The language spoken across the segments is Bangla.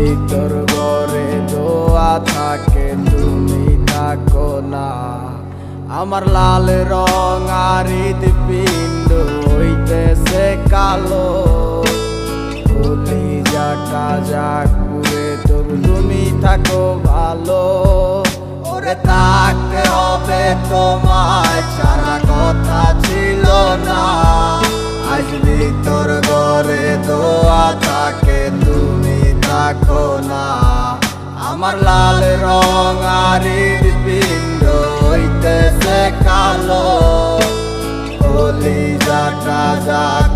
ভিতর দোয়া থাকে, তুমি থাকো না। আমার লাল রং আর পিণ্ড হইতেছে কালো। যাটা যাক তবু তুমি থাকো ভালো। ওরে থাকতে হবে তোমায় সারা আমার লাল রং আর পিণ্ড হইতেছে কালো। বলি যাটা যাক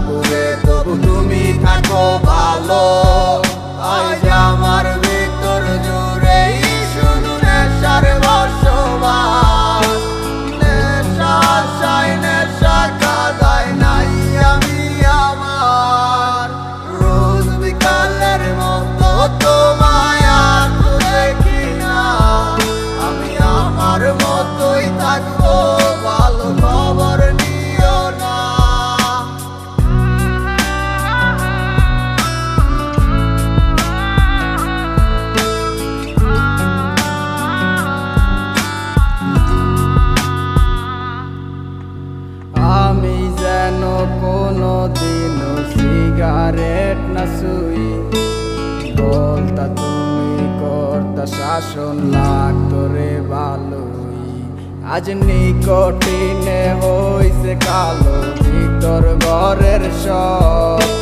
কোনো দিন সিগারেট না শুই বলতা তুমি করতা, শাসন লাগতো রে ভালোই আজ নিকটিনে হইছে কালো ভিতর ঘরের সব।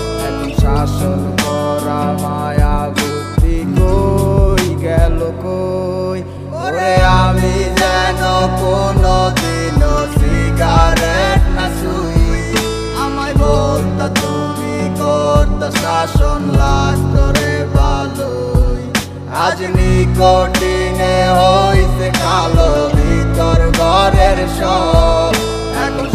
নিকটিনে হইছে কালো ভিতর ঘরের সব। এখন